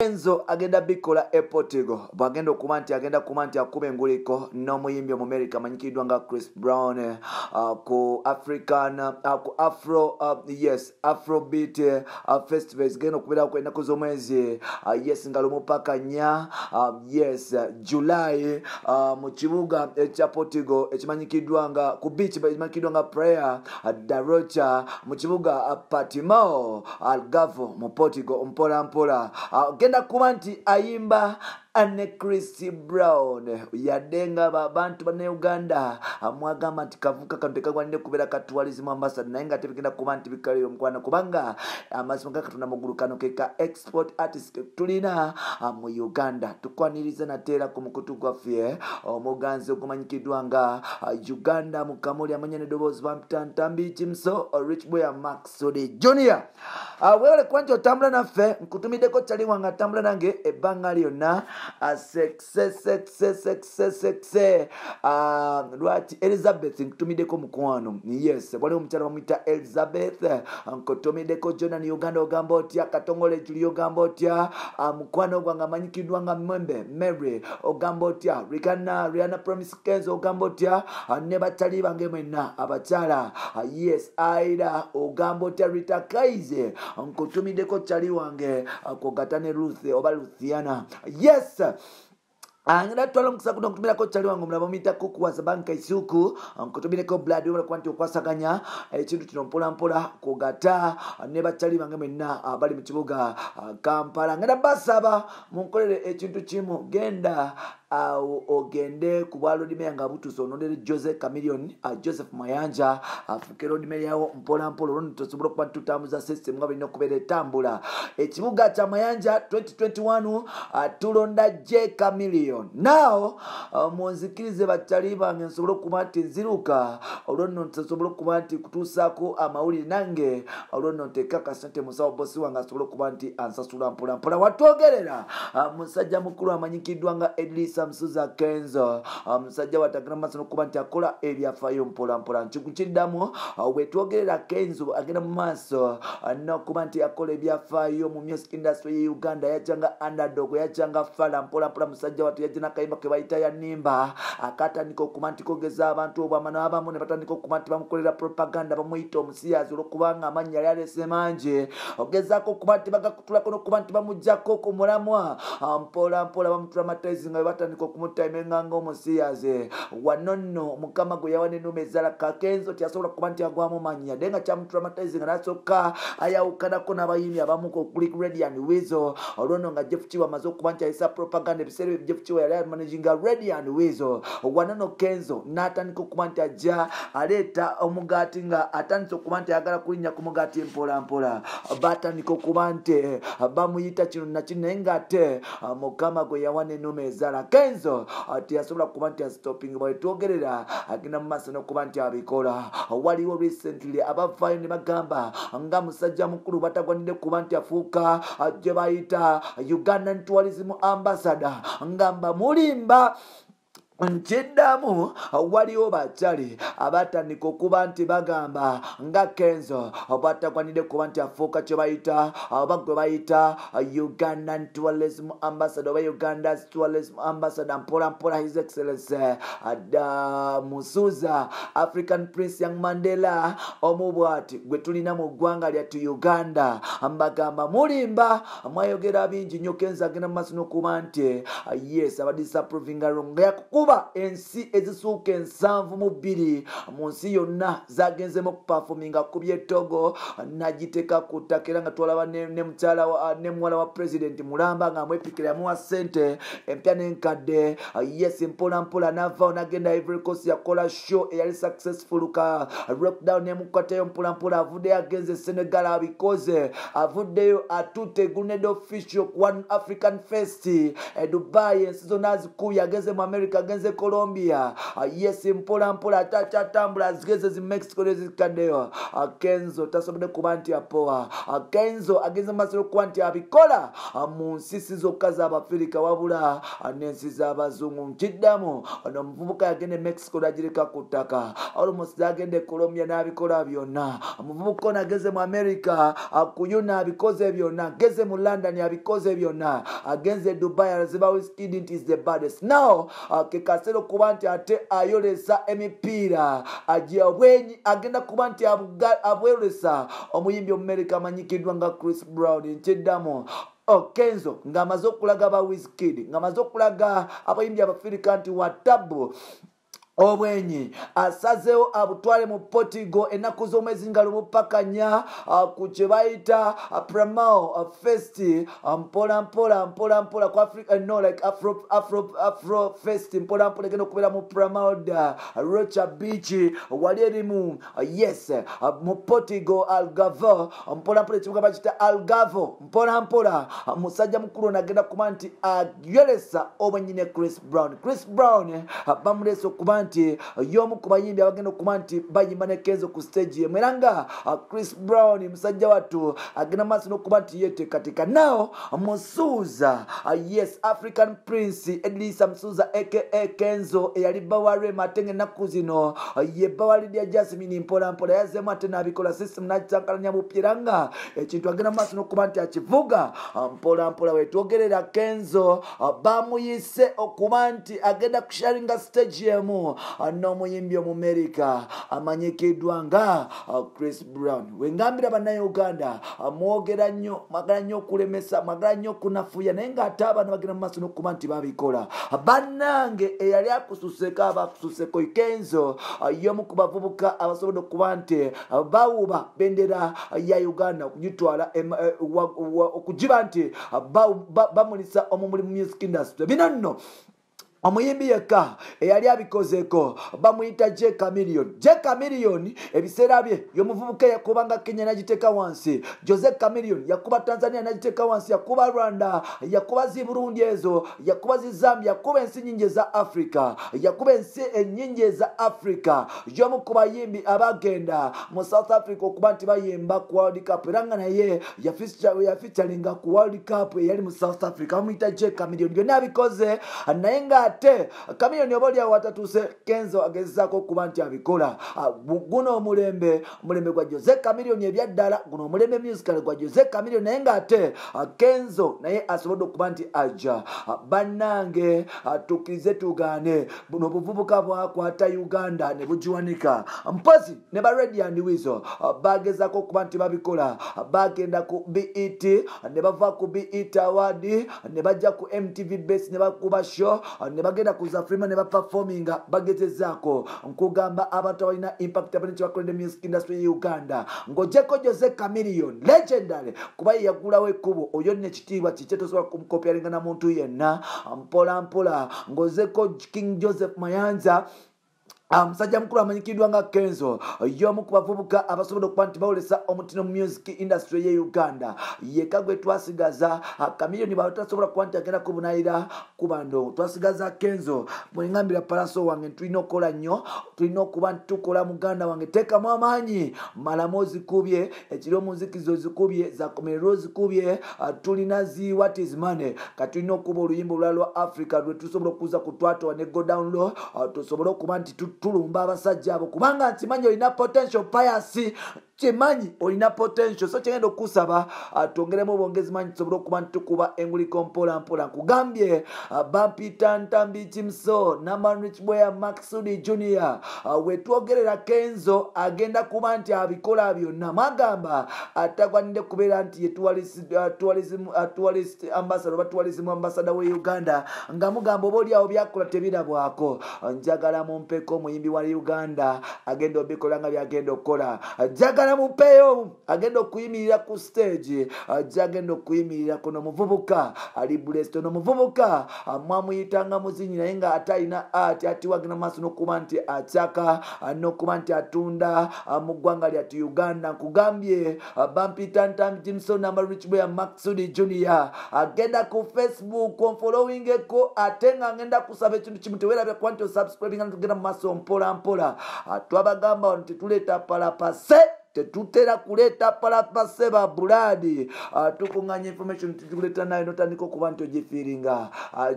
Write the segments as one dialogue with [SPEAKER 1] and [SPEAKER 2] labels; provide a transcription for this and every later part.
[SPEAKER 1] kenzo agenda bikola eportugal bwagenda okuba nti agenda kuba nti akuba enguliko n'omuyimbi omumerica amanyikiddwa nga chris brown uh, ku african uh, ku afro uh, yes afrobeat uh, festivals. Genda okubeerawo ku ennaku z'omwezi uh, yes nga lumu paka nya uh, yes july uh, mu kibuga ekya portugal ekimanyikiddwa nga ku beach ekimanyikiddwa nga prayer uh, darocha mu kibuga uh, patimao algavo mu portugal mpolampola uh, genda kuba nti ayimba ne chris brown. Yadde nga abantu bannauganda mwagamba nti kavuka kano tekagwanire kubeera katuwalizimu ambasada naye nga tebigenda kuba nti bikalire omukwana kubanga amazima ga katonda mugulu kano keka export artist tulina mu uganda. Tukwaniriza nateera ku mukutu gwaffe omuganzi ogumanyikiddwa nga uganda mukamuli amanya nedoboozi bampitantambi kimso rich boy maxod junior. Weewale kuba nti otambula naffe nkutumiddeko kyaliwa nga atambula nange ebbanga lyonna sekseseksesekse lwati elizabeth nkutumiddeko mukwano. Yes waliwo omukyala bamwita elizabeth nkutumiddeko jonan uganda ogamba otya? Katongole juli ogamba otya? Mukwano gwange amanyikiddwa nga membe mary ogamba otya? Rikana riana promise kenzo ogamba otya? Ne batali bange mwenna abakyala. Yes aira ogamba otya? Rita kaize nkutumiddeko kyali wange kogatane ruth oba luthiana yes ngenda tutwala omukisa guno nkutumirako kyali wange omulaba omuyita kukuwasa banka isuku nkutumireko blood obalakuba nti okwasaganya ekintu kino mpolampola kugata ne bakyali bange mwenna abali mu kibuga kampala. Ngenda basaba munkolere ekintu kimu genda awo ogende ku bwa lodimeya nga butuusa onondere jose camilion uh, joseph mayanja afuke uh, lodime lyawo mpolampola olwo tosobola okuba tutambuza system nga balina okubeera etambula. Ekibuga kya mayanja 2021 uh, tulonda j. Camilion now uh, munzikirize bakyali bange nsobole okuba nti nziruka olwo nno nsobola okuba nti kutuusaako amawulire nange olwo nno nteeka akasente musawo bosi wange asobole okuba nti ansasula mpolampola watwogerera uh, musajja mukulu amanyikiddwa nga edlisa musuza kenzo. Omusajja watagana maaso nokuba nti akola ebyafaayo mpolampola. Nkiddamu wetwogerera kenzo agenda mu maaso nokuba nti akola ebyafaayo mu music industry ye uganda. Yajanga underdog yajanga fala mpolampola. Musajja watu yajja nakayimba ke bayita ya nimba akatandika okuba nti kogeza abantu obwamana abamu ne batandika okuba nti bamukolera propaganda bamuyita omusiyazi olwokubanga amannya yali alese mangi. Ogezaako okuba nti bagakutulako nokuba nti bamugjako ku mulamwa. Mpolampola bamutramatizinga webatandika batandika okumutaimenga ngaomusiyaze wano nno mukama gwe yawa nenuma ezala kakenzo tiyasobola kuba nti agwamu manya dde nga kyamutramatizing nasooka ayawukanako n'abayimbi abamu okuli radian wizo olwono nga jeff kiwa amaze okuba nti ayisa propaganda ebiseera ebyo jeff kiwa yali amanaginga radian wizo wano nno kenzo n'atandika okuba nti ajja aleeta omugaati nga atandise okuba nti ayagala kulinnya ku mugaati mpolampola batandika okuba nti bamuyita kino nakino naye ngaate mukama gwe yawa nenuma ezala kenzo tiyasobola kuba nti astoping bwetwogerera agenda mu maaso nokuba nti abikola. Waliwo recently abavaayo ne bagamba nga musajja mukulu batagwanire kuba nti afuuka gye bayita ugandan tourism ambassador ngamba mulimba nkiddamu waliwo bakyali abatandika okuba nti bagamba nga kenzo batagwanire kuba nti afuuka kye bayita oba gwe bayita ugandan tourism ambassador oba ugandas tourism ambassador mpolampola his excellence ada musuza african prince young mandela omubwati gwe tulina mu ggwanga lyattu uganda. Mbagamba mulimba mwayogera bingi nnyo kenzo agenda mu maaso n'okuba nti yes abadisapprovinga ronga yakukuba kuba ensi ezisuuka ensanvu mu bbiri. Mu nsi yonna zagenzemu okupafuminga ku byetogo nagiteeka ku ttaka era nga twalaba ne muwala wa pulezidenti mulamba nga amwepikira yamuwa sente empya nenkadde. Yes mpolampola navaawo nagenda ivory coast yakola show eyali successful ka. Lockdown nemukwatayo mpolampola avuddeyo agenze senegal abikoze. Avuddeyo atutte guned official one african fest. Edubai ensi zonna azikubye agenze mu america agenze agenze colombia. Ah, yes mpola mpola ate akyatambula azigeze zi mexico nezikaddeyo Ah, kenzo tasobodde kuba nti apowa Ah, kenzo agenze maaso okuba nti abikola mu nsisi zokka z'abafirika wabula. N'ensi z'abazungu nkiddamu. Ono omuvubuka yagenda e mexico nagireka ku ttaka. Almost agenda e colombia n'abikola byonna. Omuvubuka ono ageze mu america. Ku yuna abikoze byonna. Ageze mu london abikoze byonna. Agenze e dubai alaziba wiskid nti is the baddest. Now kaseera okuba nti ate ayolesa emipiira. Agia obwenyi agenda kuba nti abwolesa omuyimbi omumerika amanyikiddwa nga chris brown nkiddamu Oh, kenzo ng'amaze okulaga aba wiskid ng'amaze okulaga abayimbi abafirika nti watabu obwenyi. Asazeewo abutwale mu potigo ennaku z'omwezi nga lumupakanya ah, ku kye bayita pramao fest mpola mpola mpola mpola ku africa no like afro afro afro fest mpola mpola egenda okubeera mu pramao da rocha beach wali erimu yes mu potigo algavo mpola mpola ekibuga bakita algavo mpola mpola musajja mukulu ono agenda kuba nti ayolesa obwenyine chris brown. Chris brown bamuleese okuba nti y'omu ku bayimbi abagenda okuba nti bayimba nekenzo ku stage emu era nga ah, chris brown musajja wattu agenda maaso n'okuba nti yeteekateeka nawo musuuza ah, yes african prince edrisa musuuza aka kenzo eyali bawarem ate nga ennaku zino ye bawalidya jasmini mpolampola yazeemu ate n'abikola system n'akitankalanya bupya era nga ekintu agenda maaso n'okuba nti akivuga mpolampola wetwogerera kenzo bamuyise okuba nti agenda kusharinga stage emu n'omuyimbi omumerika amanyikiddwa nga ah, chris brown. Wengambira bannayuganda ah, mwogera nnyo mwagala nnyo okulemesa mwagala nnyo okunafuya naye ng'ate abaana bagenda mu maaso n'okuba nti babikola. Bannange eyali akususeko aba akususeko kenzo ah, y'omu ku bavubuka abasobodde okuba nti bawuba bendera ya uganda okugitwala okugiba nti ba- ba- bamulisa omumuli mu music industry. Bino nno omuyimbi yekka eyali abikozeeko bamuyita j camilion j camilion ebiseera bye yomuvubuka eyakubanga kenya nagiteeka wansi. Jose camilion yakuba tanzania nagiteeka wansi yakuba rwanda yakuba zi burundi ezo yakuba zi zambia yakuba ensi nyingi eza africa yakuba ensi enyingi eza africa. Yomu ku bayimbi abagenda mu south africa okuba nti bayimba ku world cup era nga naye yafeaturinga ku world cup eyali mu south africa. Bamuyita j camilion byonna abikoze naye nga ate. Kamiyoni oba oliawo watatuuse kenzo agezezaako okuba nti abikola. Ah, gu- guno omulembe omulembe gwa jose kamiliyoni ebyaddala guno omulembe musical gwa jose kamiliyoni naye ngaate ah, kenzo naye asobodde okuba nti ajja. Ah, bannange tukkirize tugaane. Buno obuvubuka bwakwata uganda ne bugiwanika. Mpozi ne ba radiant wizo ah, bagezaako okuba nti babikola. Bagenda ku bet ne bava ku bet award ne bajja ku mtv base ne bakuba show ne bagenda ku zafrima ne baperforminga bagezezaako. Nkugamba abantu abalina impact abane kyebakolede music industry ye uganda. Ng'ogyeko jose camilion legendary kuba ye yagulawo ekkubo. Oyo nno ekitiibwa kikye tosobola kumukopyalinga na muntu yenna. Mpola mpola ng'ozeko king joseph mayanza musajja mukulu amanyikiddwa nga kenzo y'omu ku bavubuka abasobodde okuba nti bawolesa omutino mu music industry ye uganda. Yeka gwe twasigaza kamiliyoni bawe tasobola kuba nti agenda kubunayira ku bando. Twasigaza kenzo bwengambira palaso wange tulina okukola nnyo tulina okuba nti tukola muganda wange. Teekamu amaanyi malamu ozikubye ekiri omunzikizo ozikubye zakomerera ozikubye tulina zi what is money? Katulina okuba oluyimba olulala lwa africa lwe tusobola okuza ku twatowa ne go down low tusobole okuba nti tu- tulumba abasajja abo kubanga nkimanyi olina potential payasi kimanyi olina potential so kyengenda okusaba ah, twongeremu obwongezi manyi tusobole okuba nti tukuba enguliko mpola mpola. Nkugambye ah, bampita ntambi kimso namanrich bweya maxudi junior ah, wetwogerera kenzo agenda kuba nti abikola byonna. Mwagamba atagwanidde kubeera nti ye tourism- ah, tourism ah, tourist ambassador oba tourism ambassador we uganda nga mugamba oba oliawo byakola tebirabwako. Njagala mumpeko omuyimbi wa uganda agenda obikola nga byagenda okukola. Njagala njagala mupeeyo agenda okuyimirira ku stage. Ajja agenda okuyimirira kuno muvubuka ali blest ono muvubuka mwamuyitanga muzinyi naye nga ate alina ati ati wagenda maaso nokuba nti acyaka nokuba nti atunda. Mu ggwanga lyatu uganda nkugambye. Bampita ntambi jimson amaricbya maxudi junior. Agenda ku facebook onfollowingeko ate nga ngenda kusaba ekintu kimu. Tewerabya kuba nti osubscribinga nitugenda mu maaso mpola mpola. Twabagamba nti tuleeta palapase tetutera kuleeta palapase ba buladi uh, tukunganya information tugikuleta nayo notandika okuba nti ogifiiringa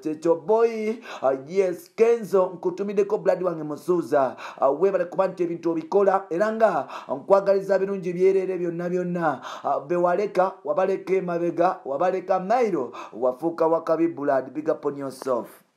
[SPEAKER 1] kyekyo boyi uh, yes kenzo nkutumiddeko buladi wange musuuza webale kuba nti ebintu obikola era nga nkwagaliza birungi byereere byonna byonna. Bewaleka wabaleka emabega wabaleka mairo wafuuka wakabi buladi big up on yourself